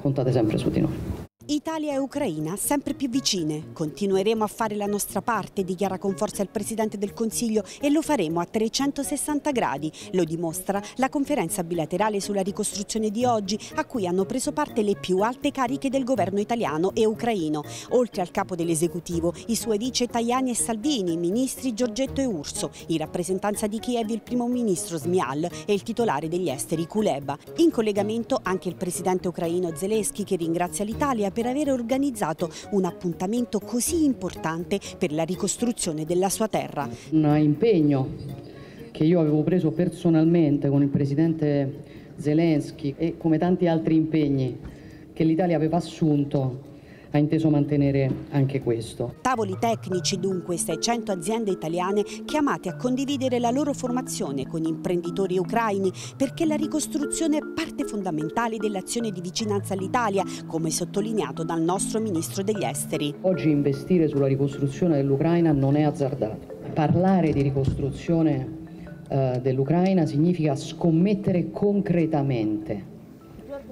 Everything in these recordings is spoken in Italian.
contate sempre su di noi. Italia e Ucraina sempre più vicine. Continueremo a fare la nostra parte, dichiara con forza il Presidente del Consiglio e lo faremo a 360 gradi. Lo dimostra la conferenza bilaterale sulla ricostruzione di oggi, a cui hanno preso parte le più alte cariche del governo italiano e ucraino. Oltre al capo dell'esecutivo, i suoi vice Tajani e Salvini, i ministri Giorgetto e Urso, in rappresentanza di Kiev il primo ministro Smial e il titolare degli esteri Kuleba. In collegamento anche il presidente ucraino Zelensky che ringrazia l'Italia per aver organizzato un appuntamento così importante per la ricostruzione della sua terra. Un impegno che io avevo preso personalmente con il presidente Zelensky e come tanti altri impegni che l'Italia aveva assunto ha inteso mantenere anche questo. Tavoli tecnici dunque 600 aziende italiane chiamate a condividere la loro formazione con imprenditori ucraini perché la ricostruzione è parte fondamentale dell'azione di vicinanza all'Italia, come sottolineato dal nostro Ministro degli Esteri. Oggi investire sulla ricostruzione dell'Ucraina non è azzardato. Parlare di ricostruzione eh, dell'Ucraina significa scommettere concretamente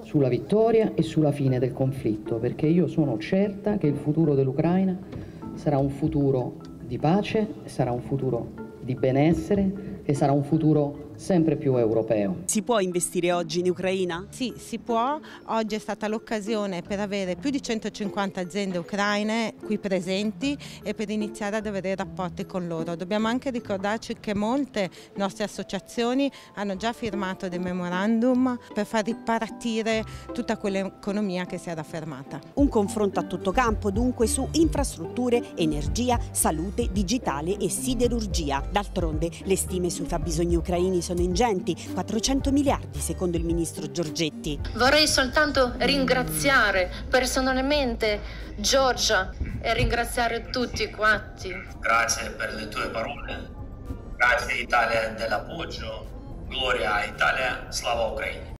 sulla vittoria e sulla fine del conflitto, perché io sono certa che il futuro dell'Ucraina sarà un futuro di pace, sarà un futuro di benessere e sarà un futuro sempre più europeo. Si può investire oggi in Ucraina? Sì, si può. Oggi è stata l'occasione per avere più di 150 aziende ucraine qui presenti e per iniziare ad avere rapporti con loro. Dobbiamo anche ricordarci che molte nostre associazioni hanno già firmato dei memorandum per far ripartire tutta quell'economia che si era fermata. Un confronto a tutto campo dunque su infrastrutture, energia, salute, digitale e siderurgia. D'altronde le stime sui fabbisogni ucraini sono ingenti, 400 miliardi secondo il ministro Giorgetti. Vorrei soltanto ringraziare personalmente Giorgia e ringraziare tutti quanti. Grazie per le tue parole, grazie Italia dell'appoggio, gloria a Italia, slava Ucraina.